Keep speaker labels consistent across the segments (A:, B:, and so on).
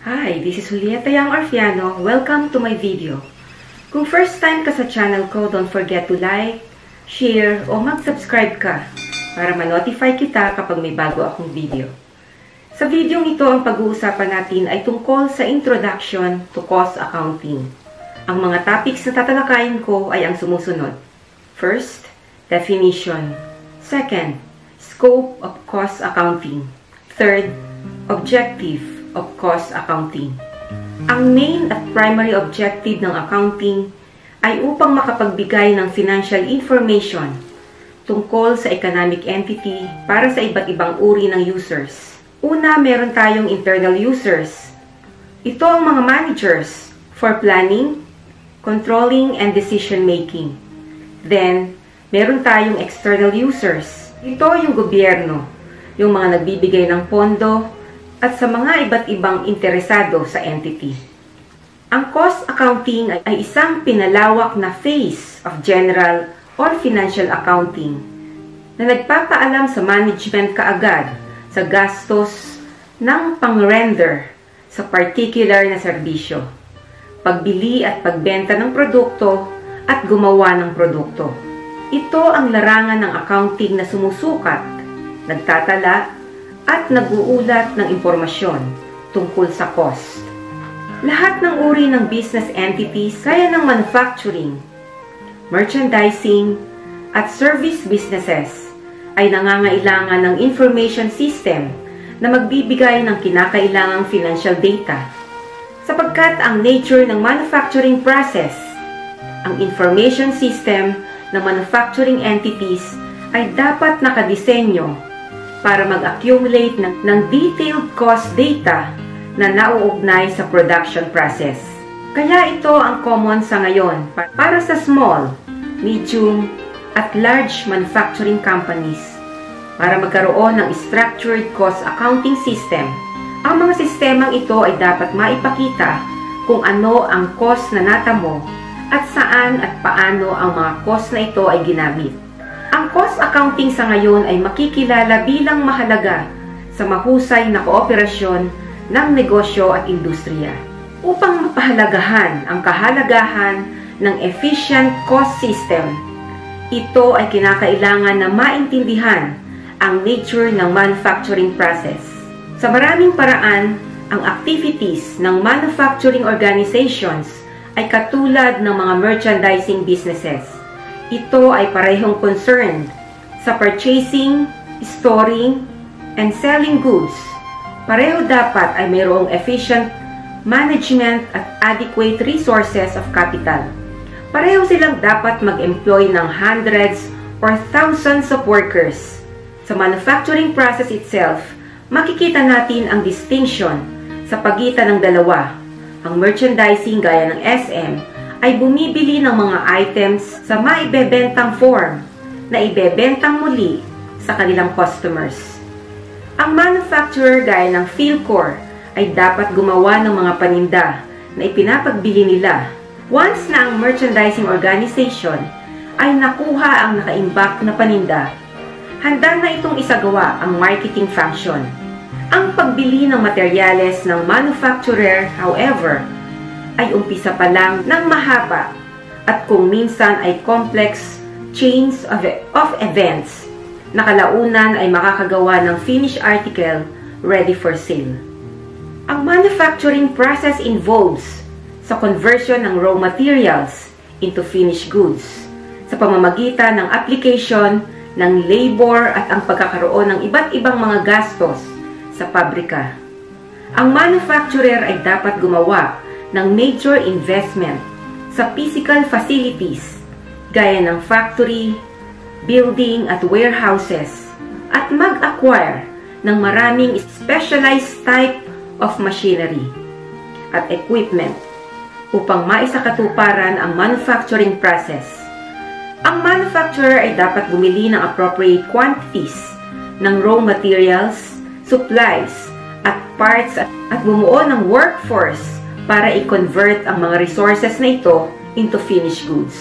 A: Hi, this is Julieta Yang Orfiano. Welcome to my video. Kung first time ka sa channel ko, don't forget to like, share, o mag-subscribe ka para ma-notify kita kapag may bago akong video. Sa video ito, ang pag-uusapan natin ay tungkol sa Introduction to Cost Accounting. Ang mga topics na tatalakayin ko ay ang sumusunod. First, definition. Second, scope of cost accounting. Third, objective of cost accounting. Ang main at primary objective ng accounting ay upang makapagbigay ng financial information tungkol sa economic entity para sa iba't ibang uri ng users. Una, meron tayong internal users. Ito ang mga managers for planning, controlling, and decision making. Then, meron tayong external users. Ito yung gobyerno, yung mga nagbibigay ng pondo at sa mga iba't ibang interesado sa entity. Ang cost accounting ay isang pinalawak na phase of general or financial accounting na nagpapaalam sa management kaagad sa gastos ng pang-render sa particular na serbisyo, pagbili at pagbenta ng produkto at gumawa ng produkto. Ito ang larangan ng accounting na sumusukat, nagtatala, at nag-uulat ng impormasyon tungkol sa cost. Lahat ng uri ng business entities kaya ng manufacturing, merchandising, at service businesses ay nangangailangan ng information system na magbibigay ng kinakailangang financial data. Sapagkat ang nature ng manufacturing process, ang information system ng manufacturing entities ay dapat nakadisenyo para mag-accumulate ng, ng detailed cost data na nauugnay sa production process. Kaya ito ang common sa ngayon para sa small, medium, at large manufacturing companies para magkaroon ng structured cost accounting system. Ang mga sistemang ito ay dapat maipakita kung ano ang cost na natamo at saan at paano ang mga cost na ito ay ginamit. Ang cost accounting sa ngayon ay makikilala bilang mahalaga sa mahusay na kooperasyon ng negosyo at industriya. Upang mapahalagahan ang kahalagahan ng efficient cost system, ito ay kinakailangan na maintindihan ang nature ng manufacturing process. Sa maraming paraan, ang activities ng manufacturing organizations ay katulad ng mga merchandising businesses. Ito ay parehong concerned sa purchasing, storing, and selling goods. Pareho dapat ay mayroong efficient management at adequate resources of capital. Pareho silang dapat mag-employ ng hundreds or thousands of workers sa manufacturing process itself, makikita natin ang distinction sa pagitan ng dalawa. Ang merchandising gaya ng SM ay bumibili ng mga items sa maibebentang form na ibebentang muli sa kanilang customers. Ang manufacturer gaya ng Philcor ay dapat gumawa ng mga paninda na ipinapagbili nila. Once na ang merchandising organization ay nakuha ang nakaimbak na paninda, handa na itong isagawa ang marketing function. Ang pagbili ng materyales ng manufacturer, however, ay umpisa pa lang ng mahaba at kung minsan ay complex chains of, of events na kalaunan ay makakagawa ng finished article ready for sale. Ang manufacturing process involves sa conversion ng raw materials into finished goods sa pamamagitan ng application ng labor at ang pagkakaroon ng iba't ibang mga gastos sa pabrika. Ang manufacturer ay dapat gumawa ng major investment sa physical facilities gaya ng factory, building at warehouses at mag-acquire ng maraming specialized type of machinery at equipment upang maisakatuparan ang manufacturing process. Ang manufacturer ay dapat bumili ng appropriate quantities ng raw materials, supplies, at parts at, bumuo ng workforce para i-convert ang mga resources na ito into finished goods.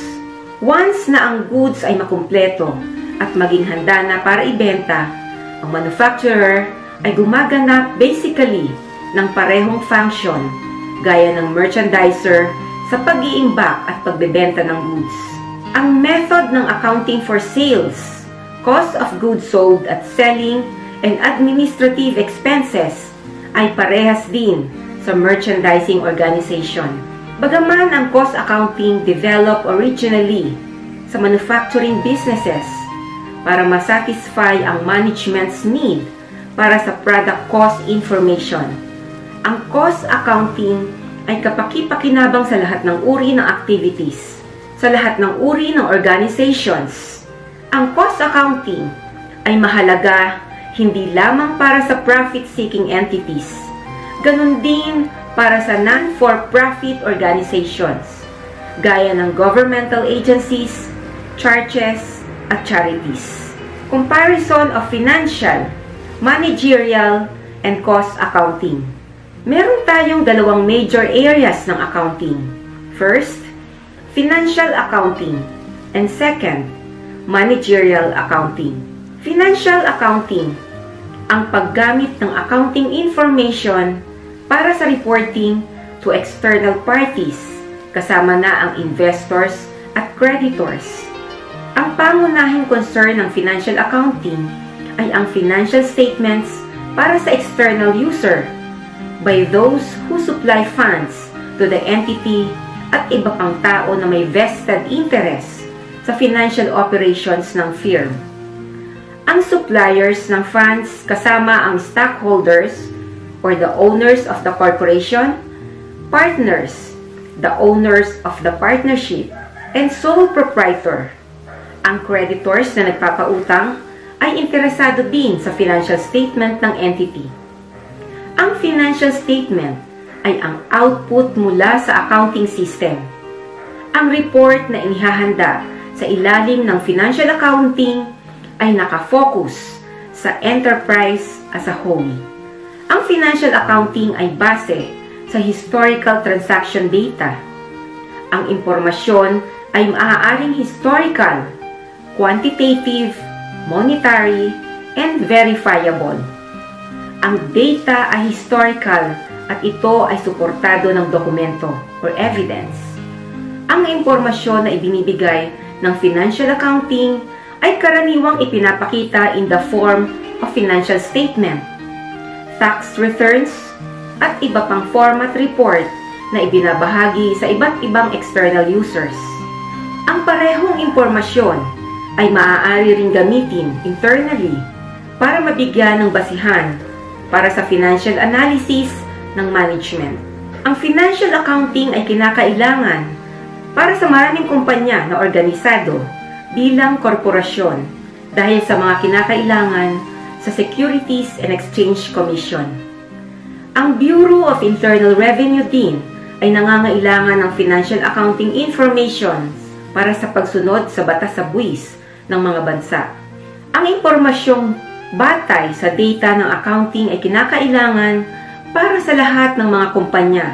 A: Once na ang goods ay makumpleto at maging handa na para ibenta, ang manufacturer ay gumaganap basically ng parehong function gaya ng merchandiser sa pag-iimbak at pagbebenta ng goods. Ang method ng accounting for sales, cost of goods sold at selling, and administrative expenses ay parehas din sa merchandising organization. Bagaman ang cost accounting developed originally sa manufacturing businesses para masatisfy ang management's need para sa product cost information. Ang cost accounting ay kapaki-pakinabang sa lahat ng uri ng activities, sa lahat ng uri ng organizations. Ang cost accounting ay mahalaga hindi lamang para sa profit-seeking entities, ganun din para sa non-for-profit organizations, gaya ng governmental agencies, churches, at charities. Comparison of financial, managerial, and cost accounting. Meron tayong dalawang major areas ng accounting. First, financial accounting, and second, managerial accounting. Financial accounting, ang paggamit ng accounting information para sa reporting to external parties, kasama na ang investors at creditors. Ang pangunahing concern ng financial accounting ay ang financial statements para sa external user by those who supply funds to the entity at iba pang tao na may vested interest sa financial operations ng firm. Ang suppliers ng funds kasama ang stockholders or the owners of the corporation, partners, the owners of the partnership, and sole proprietor. Ang creditors na nagpapautang ay interesado din sa financial statement ng entity. Ang financial statement ay ang output mula sa accounting system. Ang report na inihahanda sa ilalim ng financial accounting ay nakafocus sa enterprise as a whole. Ang financial accounting ay base sa historical transaction data. Ang impormasyon ay maaaring historical, quantitative, monetary, and verifiable. Ang data ay historical at ito ay suportado ng dokumento or evidence. Ang impormasyon na ibinibigay ng financial accounting ay karaniwang ipinapakita in the form of financial statement, tax returns, at iba pang format report na ibinabahagi sa iba't ibang external users. Ang parehong impormasyon ay maaari ring gamitin internally para mabigyan ng basihan para sa financial analysis ng management. Ang financial accounting ay kinakailangan para sa maraming kumpanya na organisado bilang korporasyon dahil sa mga kinakailangan sa Securities and Exchange Commission. Ang Bureau of Internal Revenue din ay nangangailangan ng financial accounting information para sa pagsunod sa batas sa buwis ng mga bansa. Ang impormasyong batay sa data ng accounting ay kinakailangan para sa lahat ng mga kumpanya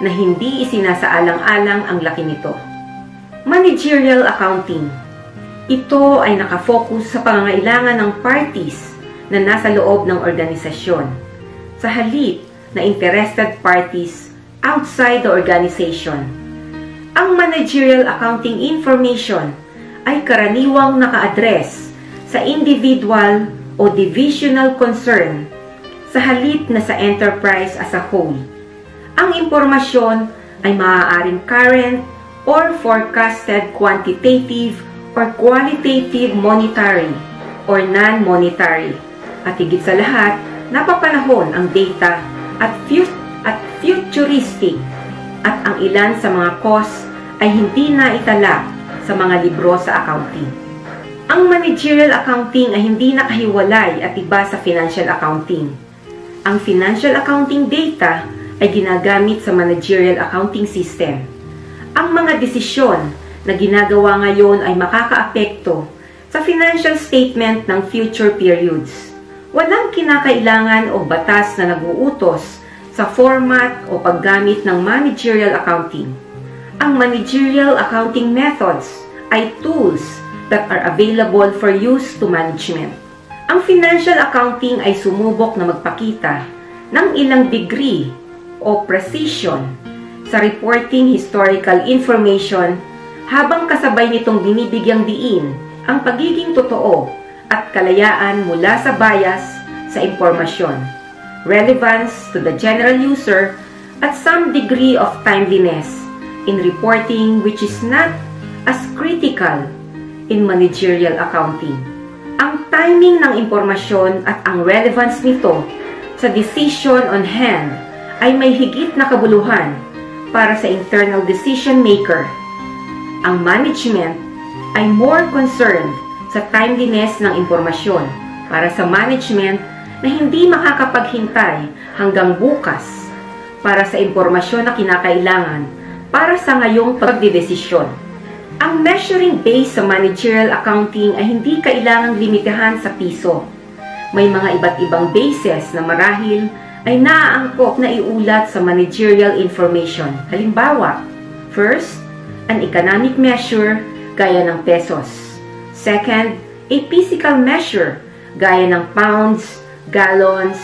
A: na hindi isinasaalang-alang ang laki nito. Managerial accounting ito ay nakafocus sa pangangailangan ng parties na nasa loob ng organisasyon, sa halip na interested parties outside the organization. Ang managerial accounting information ay karaniwang naka-address sa individual o divisional concern sa halip na sa enterprise as a whole. Ang impormasyon ay maaaring current or forecasted quantitative or qualitative monetary or non-monetary. At higit sa lahat, napapanahon ang data at, fu at futuristic at ang ilan sa mga costs ay hindi na itala sa mga libro sa accounting. Ang managerial accounting ay hindi nakahiwalay at iba sa financial accounting. Ang financial accounting data ay ginagamit sa managerial accounting system. Ang mga desisyon na ginagawa ngayon ay makakaapekto sa financial statement ng future periods. Walang kinakailangan o batas na naguutos sa format o paggamit ng managerial accounting. Ang managerial accounting methods ay tools that are available for use to management. Ang financial accounting ay sumubok na magpakita ng ilang degree o precision sa reporting historical information habang kasabay nitong binibigyang diin ang pagiging totoo at kalayaan mula sa bias sa impormasyon, relevance to the general user, at some degree of timeliness in reporting which is not as critical in managerial accounting. Ang timing ng impormasyon at ang relevance nito sa decision on hand ay may higit na kabuluhan para sa internal decision maker. Ang management ay more concerned sa timeliness ng impormasyon para sa management na hindi makakapaghintay hanggang bukas para sa impormasyon na kinakailangan para sa ngayong pagdidesisyon. Ang measuring base sa managerial accounting ay hindi kailangang limitahan sa piso. May mga iba't ibang bases na marahil ay naaangkop na iulat sa managerial information. Halimbawa, first, an economic measure gaya ng pesos. Second, a physical measure gaya ng pounds, gallons,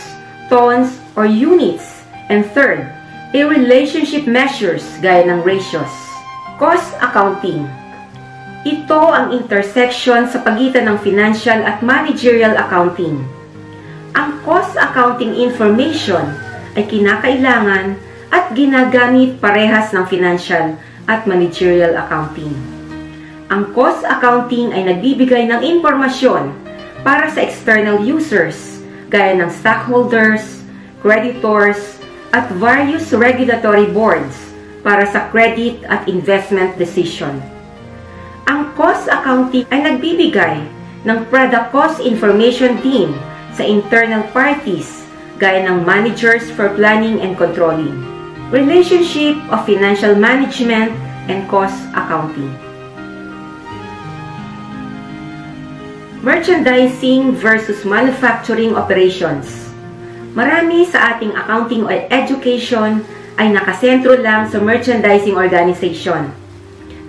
A: tons, or units. And third, a relationship measures gaya ng ratios. Cost accounting. Ito ang intersection sa pagitan ng financial at managerial accounting. Ang cost accounting information ay kinakailangan at ginagamit parehas ng financial at managerial accounting. Ang cost accounting ay nagbibigay ng impormasyon para sa external users gaya ng stockholders, creditors, at various regulatory boards para sa credit at investment decision. Ang cost accounting ay nagbibigay ng product cost information din sa internal parties gaya ng managers for planning and controlling. Relationship of financial management and cost accounting. Merchandising versus manufacturing operations. Marami sa ating accounting or education ay nakasentro lang sa merchandising organization.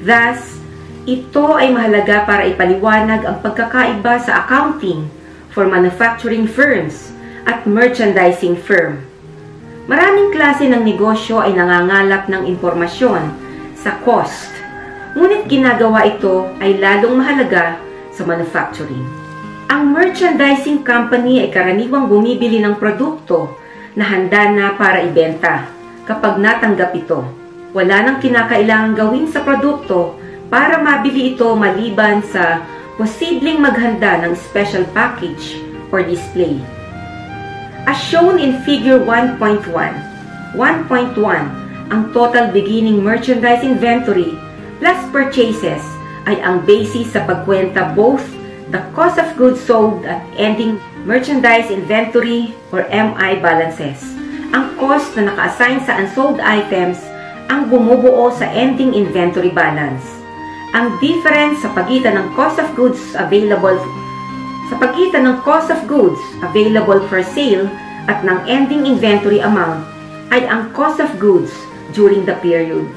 A: Thus, ito ay mahalaga para ipaliwanag ang pagkakaiba sa accounting for manufacturing firms at merchandising firm. Maraming klase ng negosyo ay nangangalap ng impormasyon sa cost, ngunit ginagawa ito ay lalong mahalaga sa manufacturing. Ang merchandising company ay karaniwang bumibili ng produkto na handa na para ibenta kapag natanggap ito. Wala nang kinakailangan gawin sa produkto para mabili ito maliban sa posibleng maghanda ng special package or display. As shown in Figure 1.1, 1.1, ang total beginning merchandise inventory plus purchases ay ang basis sa pagkwenta both the cost of goods sold at ending merchandise inventory or MI balances. Ang cost na naka-assign sa unsold items ang bumubuo sa ending inventory balance ang difference sa pagitan ng cost of goods available sa pagitan ng cost of goods available for sale at ng ending inventory amount ay ang cost of goods during the period.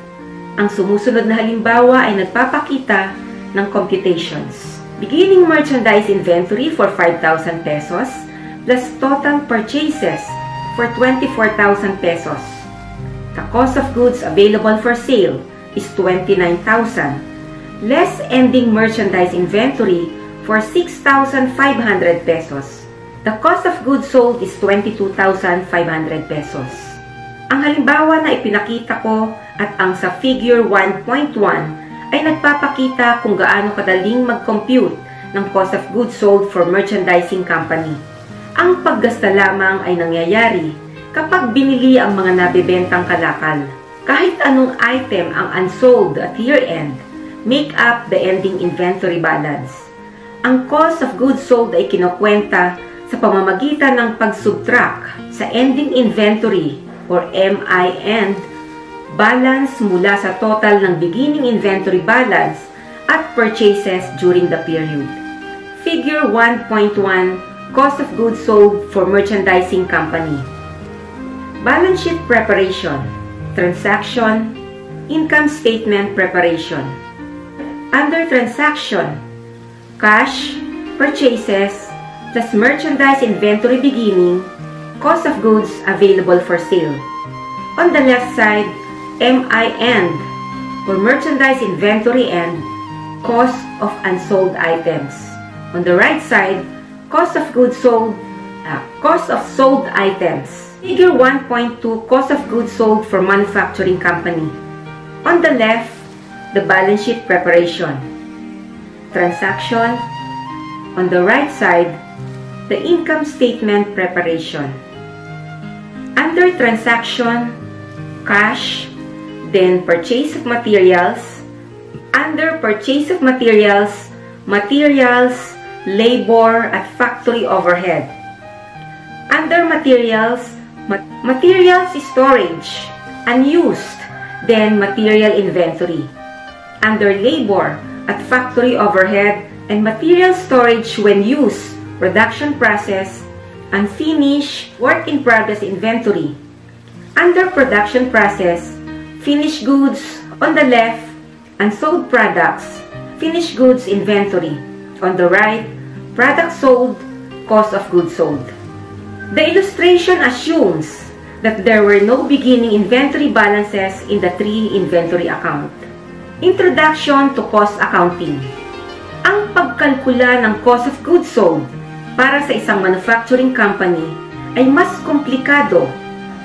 A: Ang sumusunod na halimbawa ay nagpapakita ng computations. Beginning merchandise inventory for 5,000 pesos plus total purchases for 24,000 pesos. The cost of goods available for sale is 29,000 less ending merchandise inventory for 6,500 pesos. The cost of goods sold is 22,500 pesos. Ang halimbawa na ipinakita ko at ang sa figure 1.1 ay nagpapakita kung gaano kadaling mag-compute ng cost of goods sold for merchandising company. Ang paggasta lamang ay nangyayari kapag binili ang mga nabebentang kalakal. Kahit anong item ang unsold at year-end, make up the ending inventory balance. Ang cost of goods sold ay kinukwenta sa pamamagitan ng pag-subtract sa ending inventory or MIN balance mula sa total ng beginning inventory balance at purchases during the period. Figure 1.1 Cost of Goods Sold for Merchandising Company Balance Sheet Preparation Transaction Income Statement Preparation under transaction, cash, purchases, plus merchandise inventory beginning, cost of goods available for sale. On the left side, MIN or merchandise inventory and cost of unsold items. On the right side, cost of goods sold, uh, cost of sold items. Figure 1.2, cost of goods sold for manufacturing company. On the left, the balance sheet preparation. Transaction. On the right side, the income statement preparation. Under transaction, cash, then purchase of materials. Under purchase of materials, materials, labor at factory overhead. Under materials, ma materials storage, unused, then material inventory. Under labor at factory overhead and material storage when used, production process, unfinished, work in progress inventory. Under production process, finished goods on the left, unsold products, finished goods inventory. On the right, product sold, cost of goods sold. The illustration assumes that there were no beginning inventory balances in the three inventory account. Introduction to cost accounting. Ang pagkalkula ng cost of goods sold para sa isang manufacturing company ay mas komplikado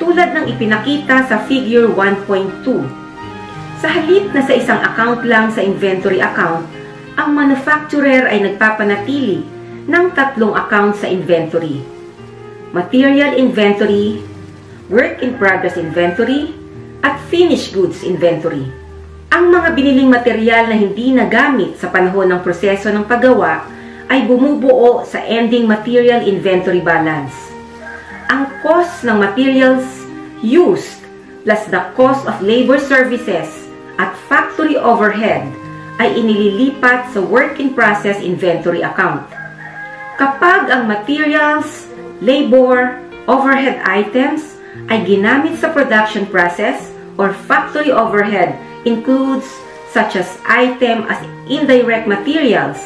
A: tulad ng ipinakita sa figure 1.2. Sa halip na sa isang account lang sa inventory account, ang manufacturer ay nagpapanatili ng tatlong account sa inventory. Material inventory, work in progress inventory, at finished goods inventory. Ang mga biniling material na hindi nagamit sa panahon ng proseso ng paggawa ay bumubuo sa ending material inventory balance. Ang cost ng materials used plus the cost of labor services at factory overhead ay inililipat sa work in process inventory account. Kapag ang materials, labor, overhead items ay ginamit sa production process or factory overhead includes such as item as indirect materials,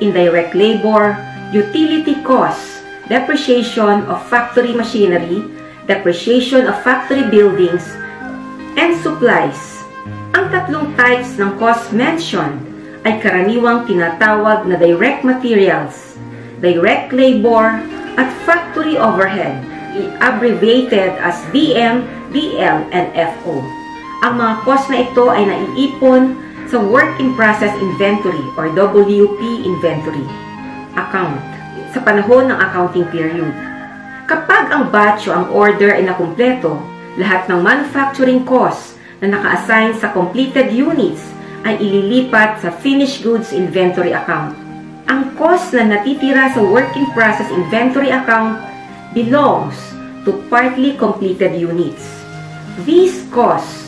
A: indirect labor, utility costs, depreciation of factory machinery, depreciation of factory buildings, and supplies. Ang tatlong types ng cost mentioned ay karaniwang tinatawag na direct materials, direct labor, at factory overhead, abbreviated as DM, DL, and FO. Ang mga cost na ito ay naiipon sa Work in Process Inventory or WP Inventory account sa panahon ng accounting period. Kapag ang batch o ang order ay nakumpleto, lahat ng manufacturing costs na naka-assign sa completed units ay ililipat sa finished goods inventory account. Ang cost na natitira sa work in process inventory account belongs to partly completed units. These costs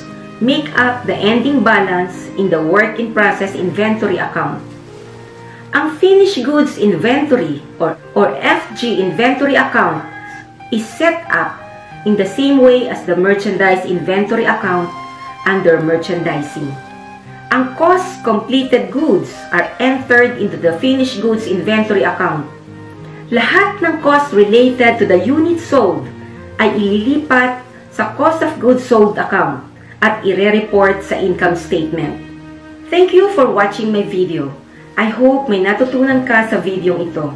A: make up the ending balance in the work in process inventory account. Ang finished goods inventory or, or FG inventory account is set up in the same way as the merchandise inventory account under merchandising. Ang cost completed goods are entered into the finished goods inventory account. Lahat ng cost related to the unit sold ay ililipat sa cost of goods sold account at ire-report sa income statement. Thank you for watching my video. I hope may natutunan ka sa video ito.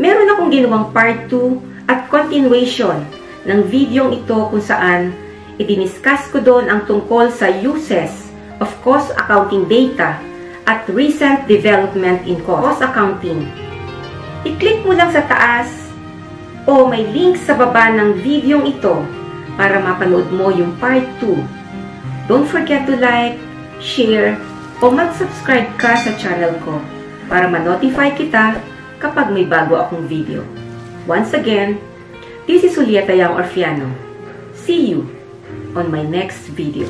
A: Meron akong ginawang part 2 at continuation ng video ito kung saan idiniscuss ko doon ang tungkol sa uses of cost accounting data at recent development in cost accounting. I-click mo lang sa taas o may link sa baba ng video ito para mapanood mo yung part 2 Don't forget to like, share, o mag-subscribe ka sa channel ko para ma-notify kita kapag may bago akong video. Once again, this is Julieta Yang Orfiano. See you on my next video.